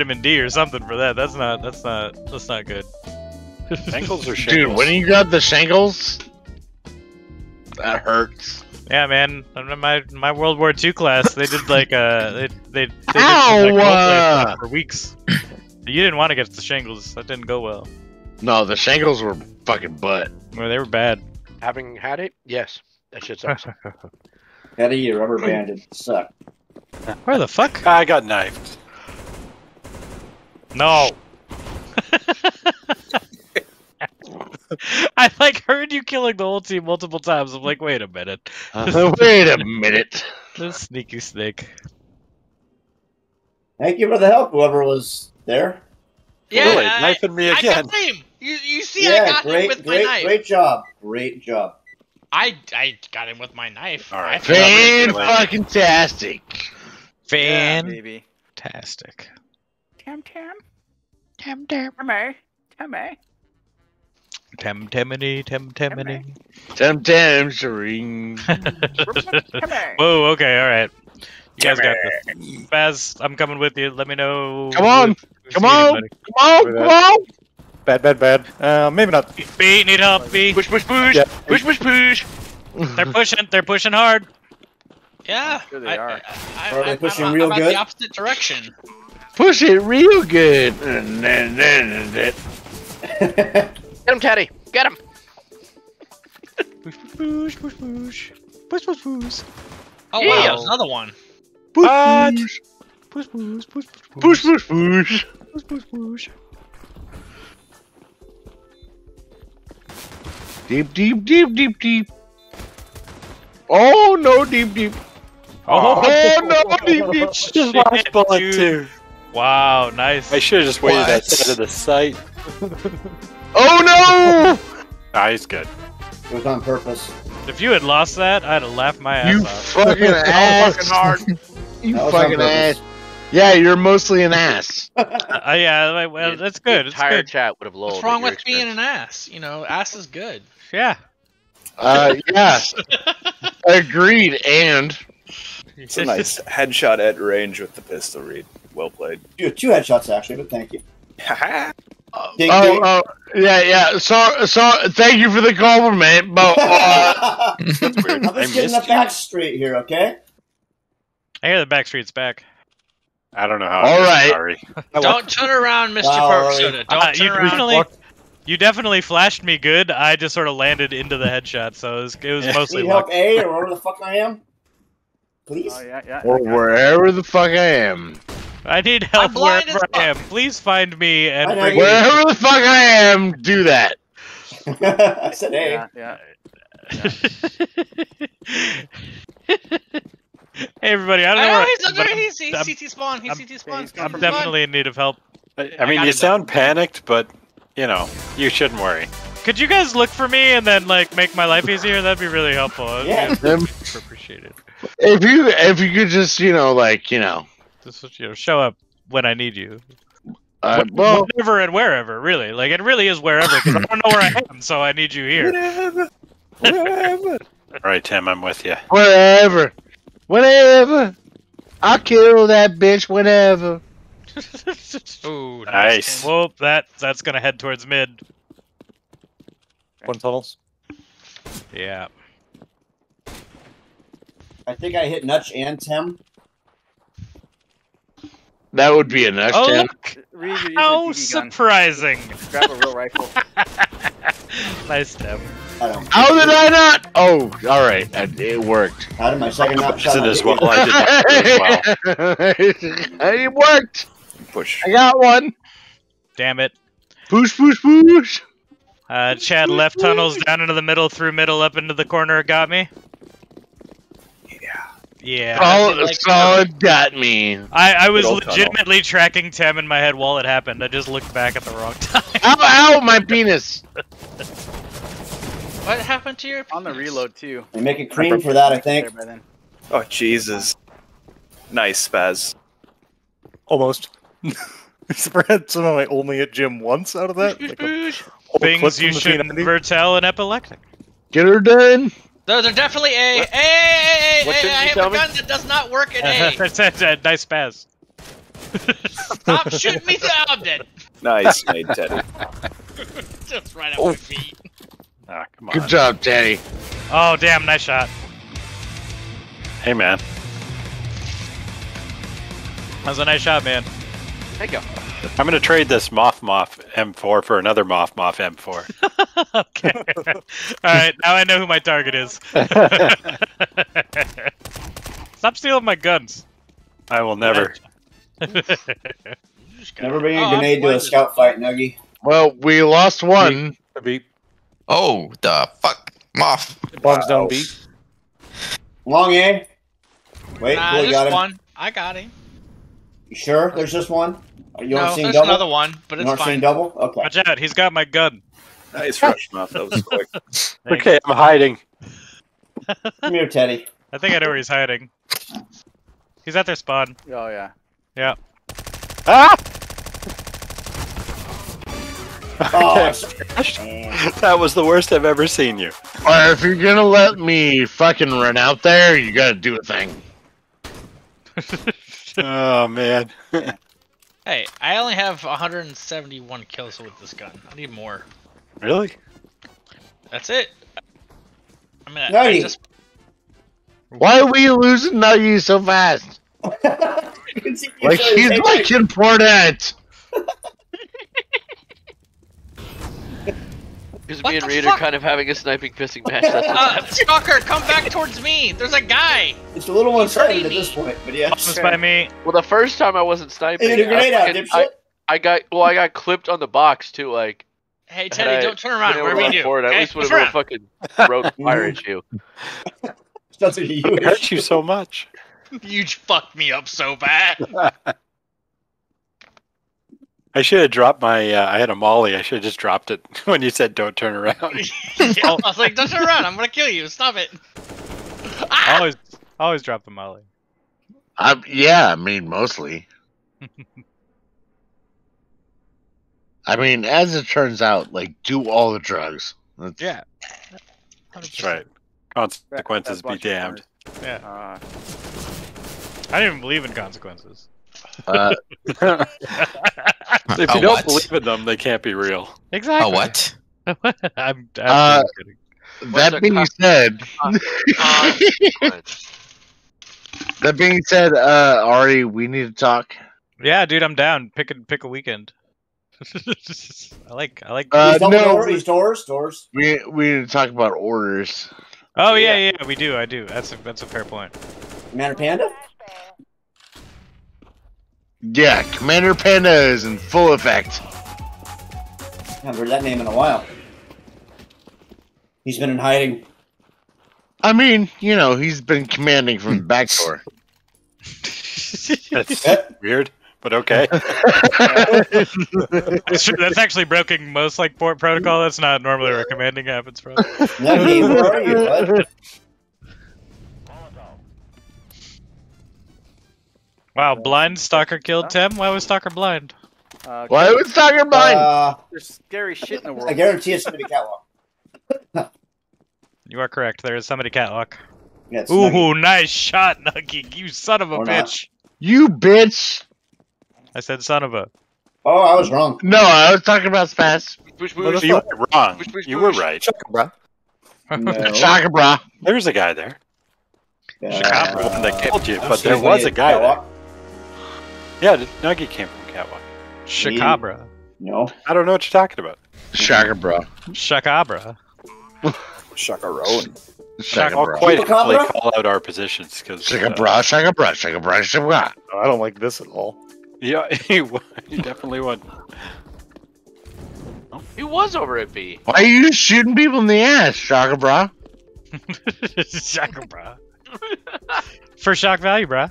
vitamin D or something for that. That's not. That's not. That's not good. Ankles or shingles? Dude, when you got the shingles, that hurts. Yeah, man. In my my World War II class, they did like uh they they, they did some, like, role play uh. stuff for weeks. you didn't want to get the shingles. That didn't go well. No, the shingles were fucking butt. Well, they were bad. Having had it, yes, that shit's awesome. Had a year rubber banded. Suck. Where the fuck? I got knifed. No. I like heard you killing the whole team multiple times. I'm like, wait a minute. Uh, wait a minute. This sneaky snake. Thank you for the help, whoever was there. Yeah, really, I- knifing me again. got. You, you see, yeah, I got great, him with great, my knife. great job. Great job. I, I got him with my knife. All right. I Fan fucking tastic. Yeah, Fantastic. baby. Tam tam. Tam tam. Tammy. Tammy. Tem temini, tem temini. Sometimes ring. Tammy. Whoa, okay, alright. You guys got this. Baz, I'm coming with you. Let me know. Come on, who's- who's come on. buddy. Come on, come on. Bad, bad, bad. Uh, maybe not. B, need help, B. Push, push, push. Yeah. Push, push, push. They're pushing, they're pushing hard. Yeah. Sure they I, are. I, I, Are they I, pushing I'm, real I'm good? the opposite direction. Push it real good. Get him, Teddy. Get him. Push, push, push, push. Push, push, push. Oh Yeah. wow, there's another one. Push, What? push, Push, push, push, push, push, push, push. push, push, push. Deep, deep, deep, deep, deep. Oh no, deep, deep. Oh, Oh no, deep, deep. shit, Last bullet dude. too. Wow, nice. I should have just waited What? outside of the site. Oh no! Ah, he's good. It was on purpose. If you had lost that, I'd have laughed my ass You off. fucking ass. You That was on fucking ass. Yeah, you're mostly an ass. Uh, yeah, well, The- that's the good. It's entire good. chat would have lowered. What's wrong at your with being an ass? You know, ass is good. Yeah. Uh, yeah. Agreed. And It's a nice headshot at range with the pistol read. Well played. Two, two headshots actually, but thank you. Haha. Ding, oh, ding. oh, yeah, yeah. So, so, thank you for the compliment, but uh, I'm weird. just I getting the back you. facts straight here, okay? I hear the back street's back. I don't know how. All I'm right. Sorry. Don't turn around, Mr. Wow, Persona. Don't Uh, turn you around. definitely, you definitely flashed me good. I just sort of landed into the headshot, so it was, it was mostly Need help luck. A or wherever the fuck I am? Please? Oh yeah, yeah. or wherever the fuck I am, I need help wherever I am. Please find me and I know bring you- me. wherever the fuck I am, do that. I said A. Yeah, yeah. hey everybody, I don't know. Oh, where he's I- under. but He's, he's I'm- CT spawn. He's I'm- CT spawn. he's I'm definitely in need of help. I, I I mean, got you it, sound panicked, but you know, you shouldn't worry. Could you guys look for me and then like make my life easier? That'd be really helpful. Yeah. Super appreciated. if you, if you could just, you know, like, you know, Just you know, show up when I need you. uh, well, whenever and wherever, really. Like it really is wherever because I don't know where I am, so I need you here. Whatever. Whatever. All right, Tim, I'm with you. wherever, whenever, I'll kill that bitch whenever. Ooh, Nice. well, that that's gonna head towards mid. One tunnels. Yeah. I think I hit Nutch and Tim. That would be a nice Oh, look! Reed, How a BB gun. surprising! Grab a real rifle. nice Tim. I don't. How did I not? Oh, all right, it worked. How did my second not shot? It not as well. me? I did not as well. it worked. Push. I got one. Damn it. Push, push, push. Uh, Chad left tunnels down into the middle, through middle, up into the corner. Got me. Yeah. Yeah. Solid, like- solid got me. I, I was Good old tunnel. legitimately tracking Tim in my head while it happened. I just looked back at the wrong time. Ow, ow, my penis. What happened to your penis? On the reload too. They make it cream for that, I think. There. Oh Jesus. Nice spaz. Almost. Spread some of my only at gym once out of that. Boosh, Like a boosh. whole clip Things you the should never tell an epileptic. Get her done. Those are definitely A. What I have tell a me? gun that does not work at A. That's a nice spaz. Stop shooting me! Oh, I'm dead. Nice nade, Teddy. Just right at my feet. Ah, come on. Good job, Teddy. Oh damn, nice shot. Hey, man. That was a nice shot, man. There you go. I'm going to trade this Moth Moth M4 for another Moth Moth M4. okay. All right, now I know who my target is. Stop stealing my guns. I will never. Never bring a Oh, grenade to I'm a scout fight, Nuggy. Well, we lost one. A beat. Oh, the fuck. Moth. Bombs Wow. down beat. Long A. Wait, Nah, cool, got him. one. I got him. You sure? There's just one. Are you no, aren't seeing there's double? another one, but you it's aren't seeing fine. double? Okay. Watch out, he's got my gun. Nice rush, Muff. That was quick. Okay, I'm hiding. Come here, Teddy. I think I know where he's hiding. He's at their spawn. Oh yeah. Yeah. Ah! Oh, that was the worst I've ever seen you. Or if you're gonna let me fucking run out there, you gotta do a thing. Oh, man. Hey, I only have 171 kills with this gun. I need more. really? That's it. I mean, I, I just Why are we losing Nuggy so fast? You can see- you Like saw his he's head like important. Because What me and the Reed fuck? are kind of having a sniping pissing match. That's what's uh. Stalker, come back towards me. There's a guy. It's a little one-sided at this point, but yeah. Almost by me. Well, the first time I wasn't sniping. Hey, a grenade I, out, fucking- I, I got well, I got clipped on the box too. Like, Hey, Teddy, I don't turn around. able Where to we run do? forward, I at least would turn have rolled around. fucking broke fire at you. That's what you It hurts you so much. You fucked me up so bad. I should have dropped my. Uh, I had a molly. I should have just dropped it when you said don't turn around. yeah, I was like, don't turn around. I'm gonna kill you. Stop it. Ah! Always, I always drop the molly. Um, yeah, I mean mostly. I mean, as it turns out, like do all the drugs. That's, Yeah. That's right. Consequences be damned. Yeah. Uh, I don't even believe in consequences. Uh, if A you don't what? believe in them, they can't be real. Exactly. A what? I'm absolutely Uh, kidding. That a being con- said, that being said, uh, Ari, we need to talk. Yeah, dude, I'm down. Pick a pick a weekend. I like I like. Uh, no. door, he's doors, doors. We we need to talk about orders. oh yeah, yeah, we do. I do. That's a that's a fair point. Commander Panda? Yeah, Commander Panda is in full effect. I haven't heard that name in a while. He's been in hiding. I mean, you know, he's been commanding from the back door. That's weird, but okay. That's true. That's actually breaking most like port protocol. That's not normally where commanding happens from. Nuggy, where are you, bud? Wow, blind stalker killed Tim. Why was stalker blind? uh, Why was Stalker blind? Uh, There's scary shit in the world. I guarantee it's gonna be catwalk. You are correct. There is somebody catwalk. Yeah, it's Nuggy. Ooh, nice shot, Nuggy. You son of a Or not. bitch. you bitch! I said son of a. Oh, I was wrong. No, I was talking about Spaz. Push, Well, you were wrong. Push, push, You were push. right. No. Shaka, brah. There's a guy there. Uh, The one that killed you, but there was a guy there. Catwalk? Yeah, the Nuggy came from Catwalk. Shakabra. No. I don't know what you're talking about. Shaka, brah. Shakabra. Shakaroan. Shaka, I'll quite happily Chupacabra? call out our positions because Shaka, uh, brah. Shaka, brah. Shaka, brah. Shaka, brah. I don't like this at all. yeah, you, would- you definitely would. Oh, he was over at B. Why are you shooting people in the ass, Shaka, brah? Shakabra. For shock value, bruh.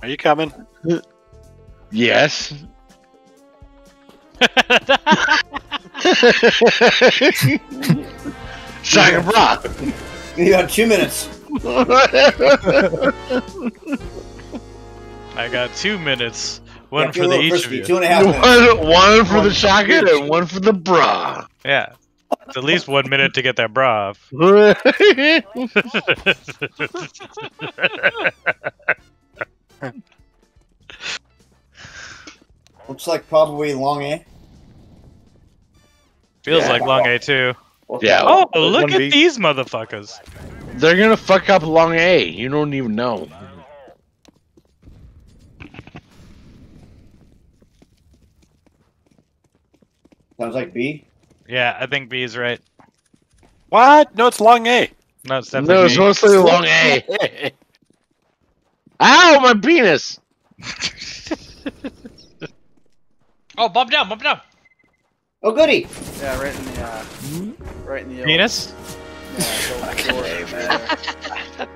Are you coming? Yes. Shaka, brah. You got two minutes. I got two minutes. One feel for the little each of you. Two and a half minutes. one, one for the shotgun and one for the bra. Yeah. It's at least one minute to get that bra off. Looks like probably long A. Feels Yeah. like long A too. Yeah. Oh, look at these motherfuckers. They're gonna fuck up long A. You don't even know. Sounds like B. Yeah, I think B is right. What? No, it's long A. No, it's definitely No, it's B. mostly long A. Ow, my penis! Oh, bump down, bump down. Oh, goody. Yeah, right in the, uh, right in the. Penis? Yeah, go- go right.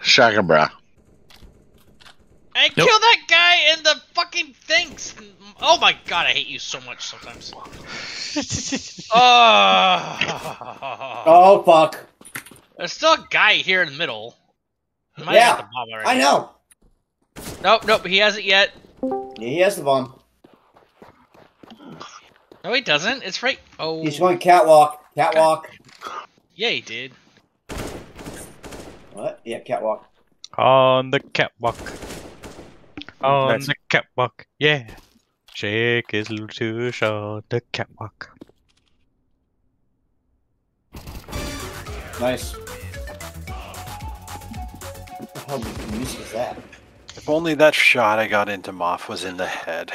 Shaka bra. Hey, Nope. kill that guy in the fucking things. Oh my god, I hate you so much sometimes. oh. Oh, fuck. There's still a guy here in the middle. He might Yeah, the bomb already. I know. Nope, nope, he hasn't yet. Yeah, he has the bomb. No, he doesn't. It's right. Oh, He's going catwalk. Catwalk. yeah, he did. What? Yeah, catwalk. On the catwalk. On Nice. the catwalk. Yeah. Shake his little tush on the catwalk. Nice. What the hell music is that? If only that shot I got into Moth was in the head.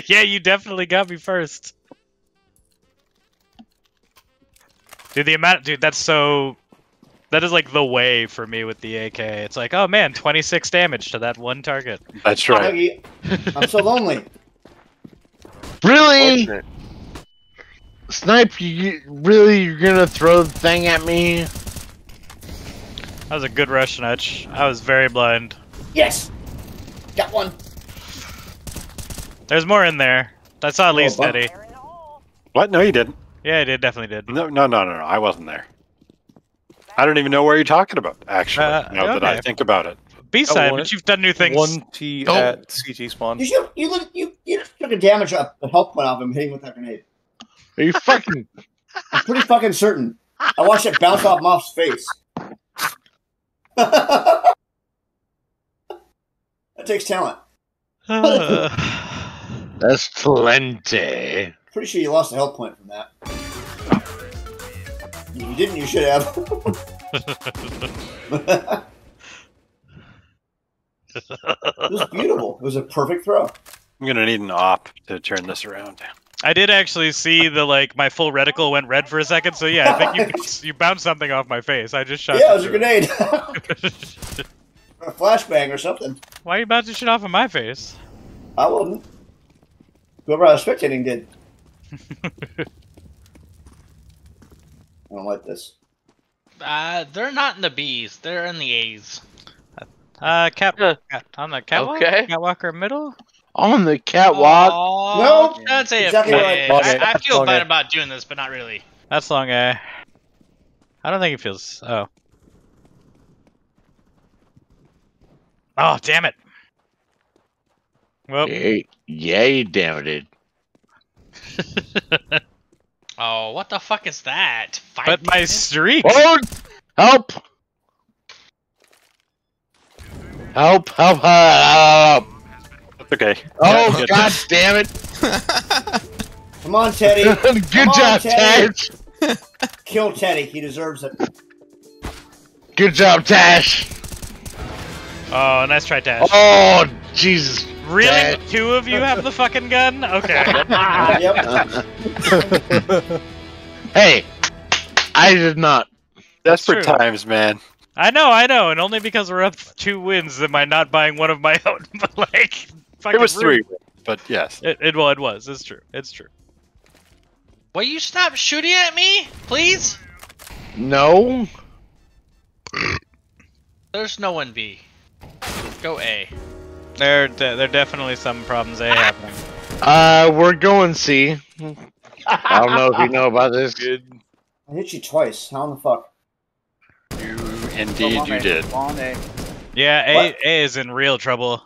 yeah, you definitely got me first. Dude, the amount, dude, that's so. That is like the way for me with the AK. It's like, oh man, 26 damage to that one target. That's right. I'm so lonely. Really? Snipe, you really you're gonna throw the thing at me? That was a good rush nudge. I was very blind. Yes! Got one. There's more in there. I saw at Oh, least bump. Eddie. What? No, you didn't. Yeah, I did, definitely did. No, no, no, no, no. I wasn't there. I don't even know where you're talking about. Actually, Uh, now that I think about it. B side, one- but you've done new things. One T Oh. at CT spawn. You should, you look, you, you took a damage up the health point off him hitting with that grenade. Are you fucking I'm pretty fucking certain. I watched it bounce off Moff's face. that takes talent. That's plenty. Pretty sure you lost a health point from that. If you didn't, you should have. it was beautiful. It was a perfect throw. I'm gonna need an op to turn this around. I did actually see the like my full reticle went red for a second. So yeah, I think you you bounced something off my face. I just shot. yeah, it was a grenade. or a flashbang or something. Why are you about to shit off of my face? I wouldn't. Whoever I was spectating did. I don't like this. Uh, they're not in the B's. They're in the A's. Uh, cat, Yeah. cat on the catwalk. Okay. Catwalker middle. On the catwalk. Oh, No, I'd exactly a right. I, Okay, I feel bad about doing this, but not really. That's long A. I don't think it feels. Oh. Oh damn it. Well, Yeah, yeah, you damn it. Oh, what the fuck is that? Five but my damage? streak. Oh, help! Help! Help! Help! That's okay. Oh Good. God damn it! Come on, Teddy. Good Come on, job, Tash. Kill Teddy. He deserves it. Good job, Tash. Oh, nice try, Tash. Oh Jesus! really? Tash. Two of you have the fucking gun? Okay. Yep. hey, I did not. Desperate true. times, man. I know, I know, and only because we're up two wins am I not buying one of my own. But like, fucking It was rude. three, but yes. It, it well, it was. It's true. It's true. Will you stop shooting at me, please? No. There's no one B. Go A. There, de- there are definitely some problems A happening. Uh, we're going C. I don't know if you know about this. Good. I hit you twice. How in the fuck? You Go indeed long you A, did. Long A. Yeah, A What? A is in real trouble.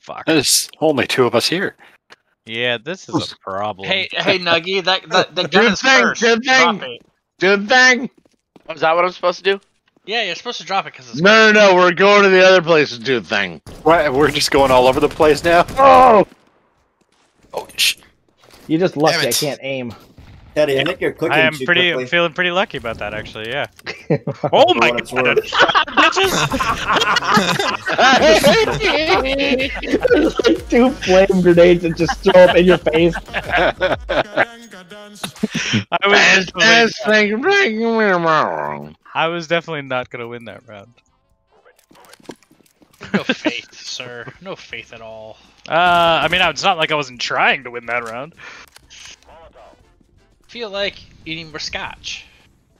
Fuck. There's only two of us here. Yeah, this is a problem. Hey, hey, Nuggy, that that the gun Good is thing, first. good thing. it. Do the thing. Is that what I'm supposed to do? Yeah, you're supposed to drop it because it's. No, no, no. We're going to the other place to do the thing. What, we're just going all over the place now. Oh. Oh, sh- You just lucky I can't aim. Teddy, I think you're cooking I am too pretty. Quickly. feeling pretty lucky about that, actually. Yeah. Oh my god! worth. There's like two flame grenades that just throw up in your face. I was definitely, best thing, bring me wrong. I was definitely not gonna win that round. No faith, sir. No faith at all. Uh, I mean, it's not like I wasn't trying to win that round. Feel like eating more scotch.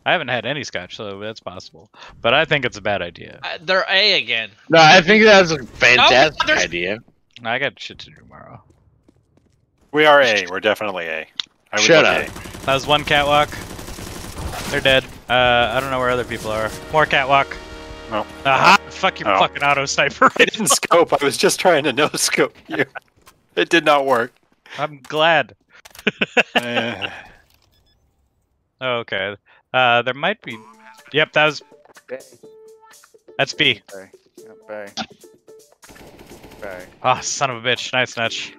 I haven't had any scotch, so that's possible. But I think it's a bad idea. Uh, they're A again. No, I think that's a fantastic there's- idea. I got shit to do tomorrow. We are A. We're definitely A. I Shut look up. That was one catwalk. They're dead. Uh, I don't know where other people are. More catwalk. Oh. Aha! Fuck your Oh. fucking auto sniper. A. I didn't scope. I was just trying to no scope you. It did not work. I'm glad. Eh. Oh, okay. Uh, there might be. Yep, that was. That's B. Bay. Bay. Oh, son of a bitch. Nice snatch.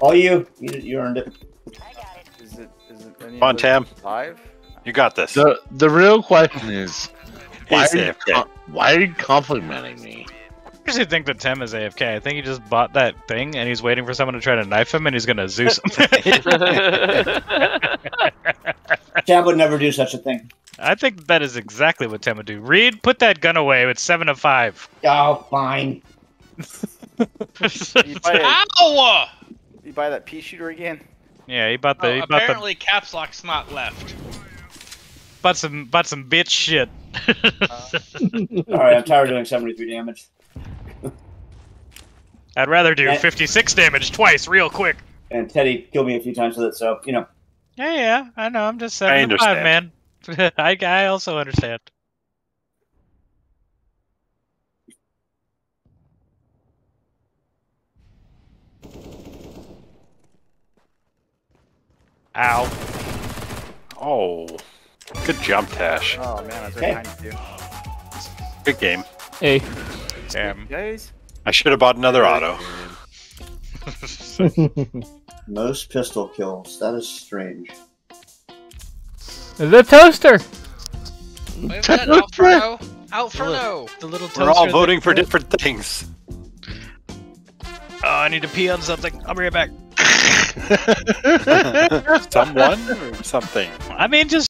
All you, you, you earned it. Is it? Is it? Any Come on, Tam. those Five. You got this. The the real question is, why are, you, AFK. com- why are you complimenting me? I actually think that Tim is AFK. I think he just bought that thing and he's waiting for someone to try to knife him and he's gonna Zeus him. Chad would never do such a thing. I think that is exactly what Tim would do. Reed, put that gun away. It's seven to five. Oh, fine. You buy, a, Ow! you buy that pea shooter again? yeah, he bought the Oh, he bought the apparently, caps lock's not left. bought some bought some bitch shit. All right, I'm tired of doing 73 damage. I'd rather do Yeah. 56 damage twice, real quick. And Teddy killed me a few times with it, so, you know. Yeah, yeah, I know. I'm just I seven man. I I also understand. Ow. Oh, good jump, Tash. Oh man, I was Okay. right behind you. Good game. Hey. Damn. Guys. I should have bought another auto. Most pistol kills. That is strange. the toaster. Wait a minute, out for no. Out for no. The little toaster. We're all voting for different things. Oh, I need to pee on something. I'll be right back. Someone or something. I mean, just